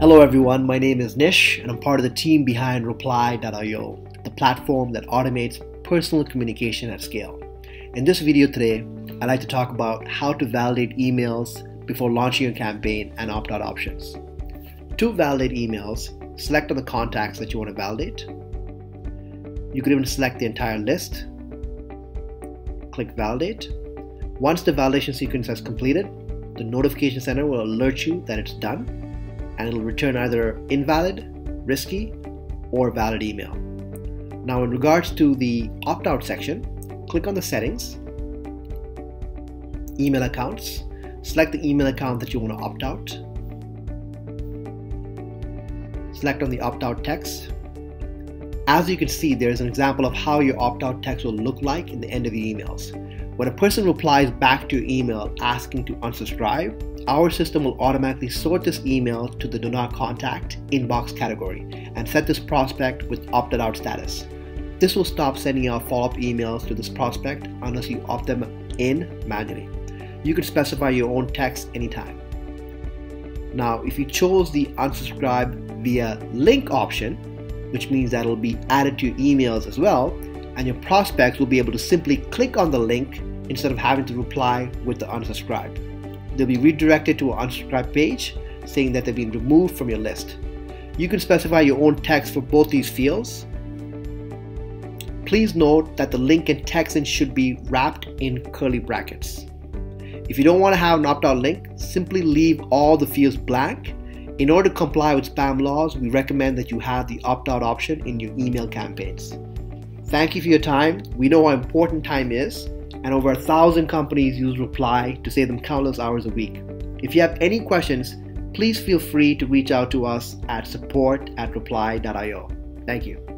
Hello everyone, my name is Nish and I'm part of the team behind Reply.io, the platform that automates personal communication at scale. In this video today, I'd like to talk about how to validate emails before launching a campaign and opt-out options. To validate emails, select on the contacts that you want to validate. You could even select the entire list. Click validate. Once the validation sequence has completed, the notification center will alert you that it's done and it'll return either invalid, risky, or valid email. Now in regards to the opt-out section, click on the settings, email accounts, select the email account that you want to opt out, select on the opt-out text. As you can see, there's an example of how your opt-out text will look like in the end of the emails. When a person replies back to your email asking to unsubscribe, our system will automatically sort this email to the do not contact inbox category and set this prospect with opted out status. This will stop sending out follow-up emails to this prospect unless you opt them in manually. You can specify your own text anytime. Now, if you chose the unsubscribe via link option, which means that it'll be added to your emails as well, and your prospects will be able to simply click on the link instead of having to reply with the unsubscribe. They'll be redirected to an unsubscribe page saying that they've been removed from your list. You can specify your own text for both these fields. Please note that the link and text in should be wrapped in curly brackets. If you don't want to have an opt-out link, simply leave all the fields blank. In order to comply with spam laws, we recommend that you have the opt-out option in your email campaigns. Thank you for your time. We know how important time is, and over a thousand companies use Reply to save them countless hours a week. If you have any questions, please feel free to reach out to us at support at reply.io. Thank you.